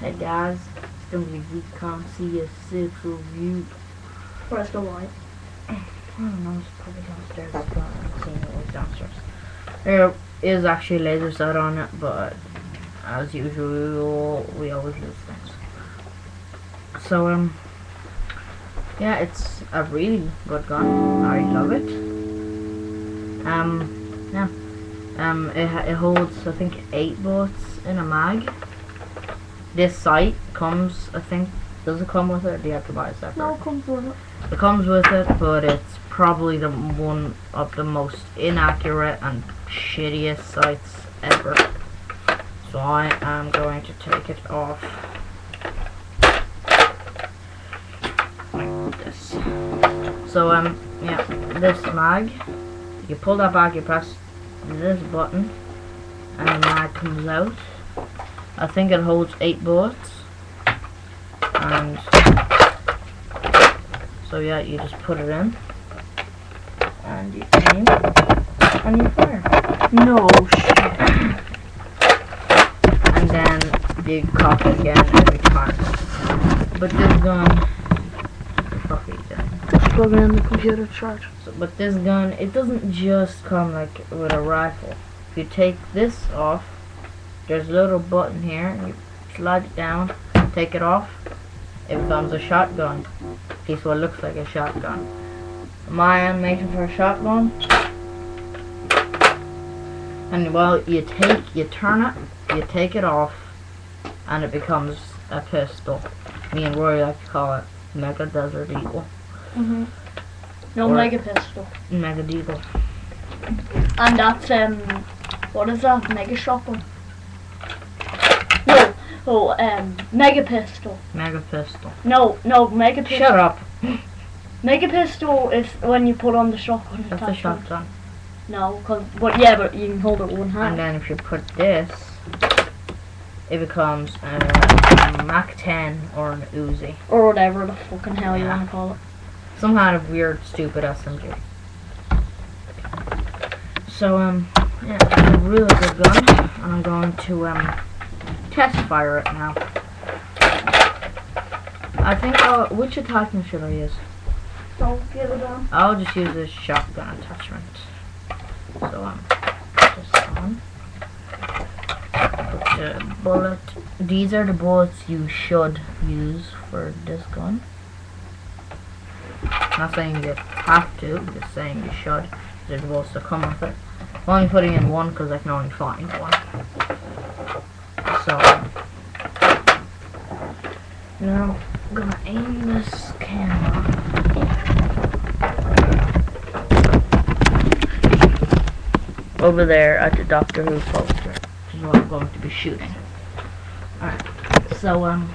Hey guys, it's gonna be Recon CS6 review. Where's the light? I don't know, it's probably downstairs. but I haven't seen it, was downstairs. There is actually a laser sight on it, but as usual, we always lose things. So, um, yeah, it's a really good gun. I love it. Um, yeah. Um, it, it holds, I think, eight bullets in a mag. This sight comes, I think, does it come with it? Or do you have to buy it separate? No, it comes with it. It comes with it, but it's probably the one of the most inaccurate and shittiest sights ever. So I am going to take it off. Like this. So um, yeah, this mag. You pull that back, you press this button, and the mag comes out. I think it holds eight bullets, and so yeah, you just put it in, and you aim, and you fire. No shit. And then you cock it again every time. But this gun, fuck it. Just in the computer charge. So, but this gun, it doesn't just come like with a rifle. If you take this off, there's a little button here, you slide it down, take it off, it becomes a shotgun. At least what looks like a shotgun. My animation for a shotgun. And well, you take, you turn it, you take it off, and it becomes a pistol. Me and Rory like to call it Mega Desert Eagle. Mm-hmm. No Or- mega pistol. Mega Eagle. And that's um what is that? Mega shotgun. Oh, um mega pistol. Mega Pistol. No, no, mega pistol. Shut up. Mega pistol is when you put on the shotgun That's a shotgun. No, cause but yeah, but you can hold it with one hand. And then if you put this, it becomes a Mac 10 or an Uzi. or whatever the fucking hell you wanna call it. Some kind of weird, stupid SMG. So, um, yeah, it's a really good gun. And I'm going to, um, test fire it now. I think, uh, which attachment should I use? Don't get it on. I'll just use this shotgun attachment. So um, put this on. Put the bullet. These are the bullets you should use for this gun. Not saying you have to, just saying you should. They're the bullets that come with it. I'm only putting in one because I can only find one. So um, now I'm gonna aim this camera. over there at the Doctor Who poster, which is what I'm going to be shooting. Alright, so I'm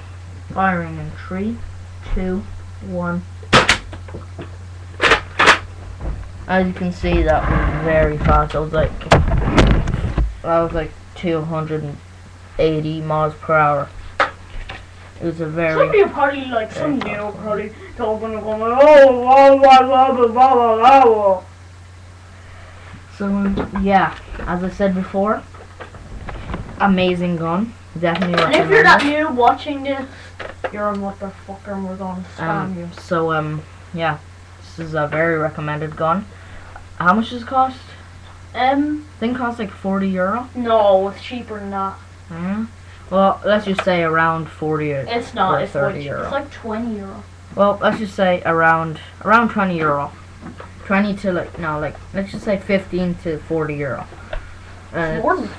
firing in three, two, one. As you can see, that was very fast. I was like, that was like 280 miles per hour. It was a very. Somebody probably like some fast. probably talking and going, oh blah blah blah blah blah blah blah. So yeah, as I said before, amazing gun. Definitely recommend. And if you're it. new watching this, you're a motherfucker and we're gonna spam you. Um, so um, yeah, this is a very recommended gun. How much does it cost? Um, I think it costs like 40 euro. no, it's cheaper than that. Yeah. Well, let's just say around 40 or It's not. Or It's 30 like euro. it's like twenty euro. well, let's just say around around 20 euro. 20 to like no, like let's just say 15 to 40 euro. Uh, More than.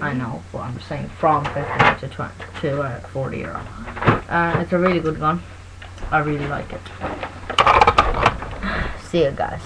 I know, but I'm saying from 15 to 20 to uh, 40 euro. Uh, it's a really good gun. I really like it. See you guys.